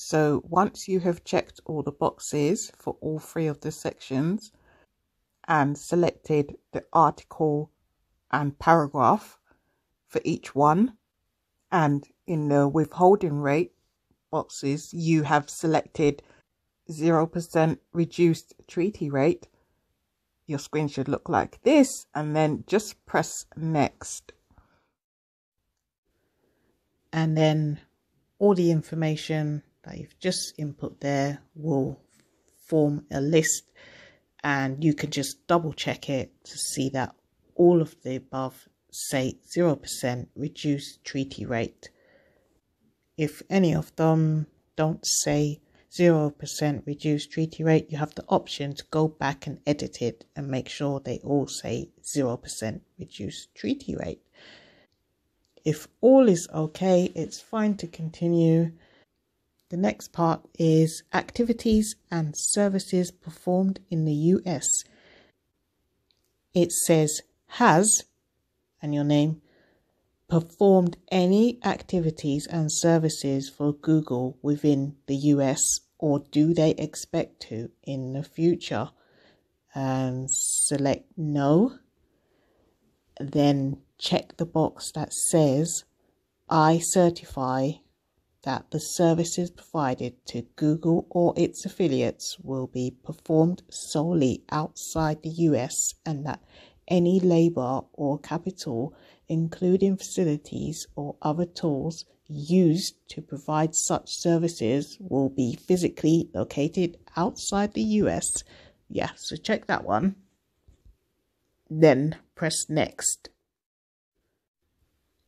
So once you have checked all the boxes for all three of the sections and selected the article and paragraph for each one, and in the withholding rate boxes, you have selected 0% reduced treaty rate, your screen should look like this, and then just press next. And then all the information that you've just input there will form a list and you can just double check it to see that all of the above say 0% reduced treaty rate. If any of them don't say 0% reduced treaty rate, you have the option to go back and edit it and make sure they all say 0% reduced treaty rate. If all is okay, it's fine to continue the next part is activities and services performed in the US. It says has and your name performed any activities and services for Google within the US or do they expect to in the future? And select no. Then check the box that says I certify that the services provided to Google or its affiliates will be performed solely outside the US and that any labor or capital, including facilities or other tools used to provide such services, will be physically located outside the US. Yeah, so check that one. Then press next.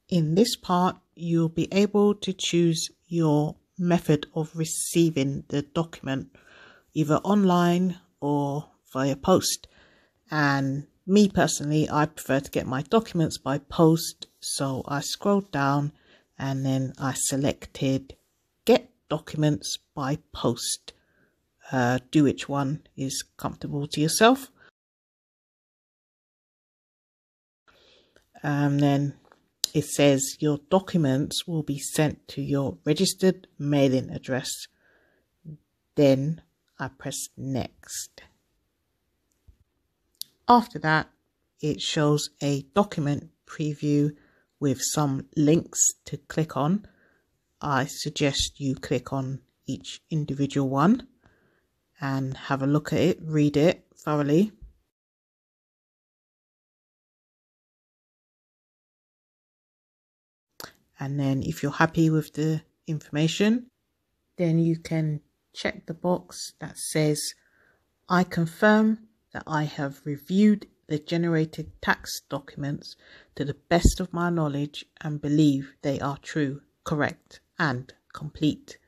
In this part, you'll be able to choose your method of receiving the document, either online or via post. And me personally, I prefer to get my documents by post. So I scrolled down and then I selected get documents by post. Uh, do which one is comfortable to yourself. And then it says your documents will be sent to your registered mailing address. Then I press next. After that, it shows a document preview with some links to click on. I suggest you click on each individual one and have a look at it, read it thoroughly. And then if you're happy with the information then you can check the box that says I confirm that I have reviewed the generated tax documents to the best of my knowledge and believe they are true, correct and complete.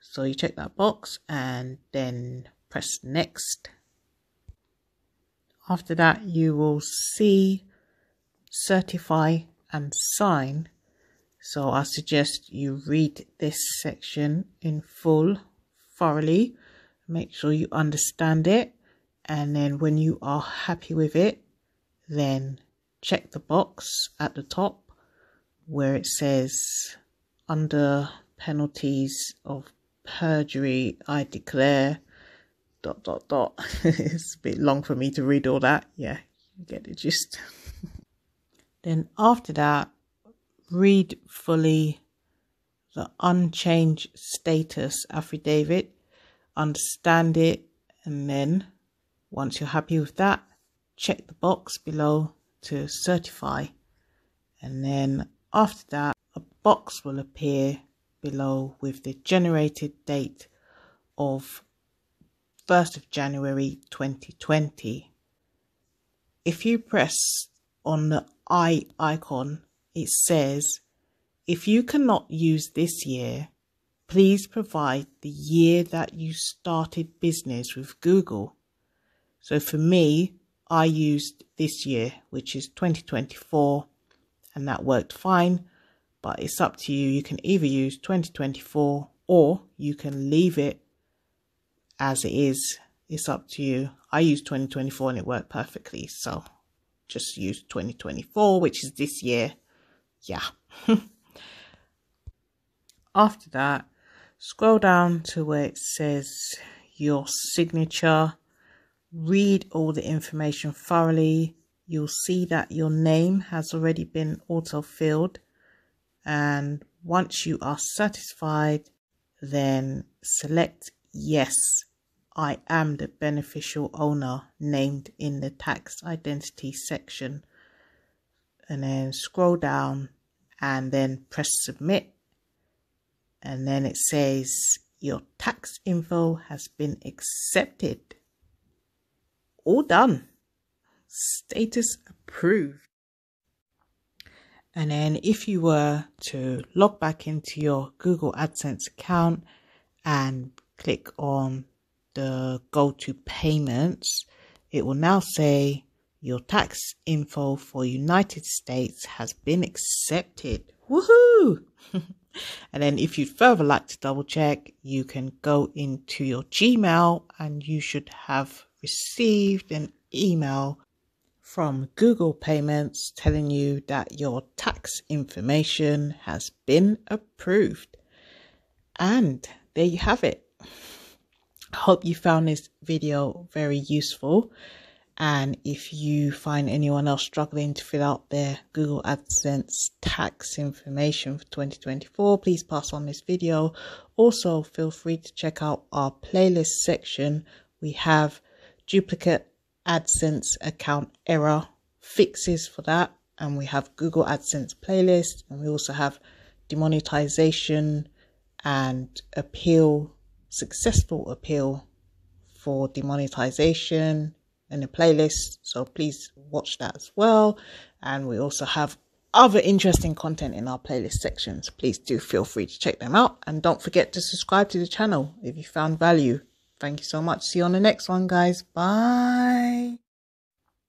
So you check that box and then press next. After that you will see certify and sign so I suggest you read this section in full, thoroughly, make sure you understand it. And then when you are happy with it, then check the box at the top where it says under penalties of perjury, I declare dot dot dot. it's a bit long for me to read all that. Yeah, you get the gist. then after that, read fully the unchanged status affidavit, understand it, and then once you're happy with that, check the box below to certify. And then after that, a box will appear below with the generated date of 1st of January 2020. If you press on the I icon it says, if you cannot use this year, please provide the year that you started business with Google. So for me, I used this year, which is 2024, and that worked fine. But it's up to you. You can either use 2024 or you can leave it as it is. It's up to you. I used 2024 and it worked perfectly. So just use 2024, which is this year yeah. After that, scroll down to where it says your signature. Read all the information thoroughly. You'll see that your name has already been auto-filled. And once you are satisfied, then select yes I am the beneficial owner named in the tax identity section. And then scroll down and then press submit. And then it says your tax info has been accepted. All done. Status approved. And then if you were to log back into your Google AdSense account and click on the go to payments, it will now say your tax info for United States has been accepted. Woohoo! and then if you'd further like to double check, you can go into your Gmail and you should have received an email from Google Payments telling you that your tax information has been approved. And there you have it I hope you found this video very useful. And if you find anyone else struggling to fill out their Google AdSense tax information for 2024, please pass on this video. Also, feel free to check out our playlist section. We have duplicate AdSense account error fixes for that. And we have Google AdSense playlist. And we also have demonetization and appeal successful appeal for demonetization in the playlist. So please watch that as well. And we also have other interesting content in our playlist sections. Please do feel free to check them out. And don't forget to subscribe to the channel if you found value. Thank you so much. See you on the next one, guys. Bye.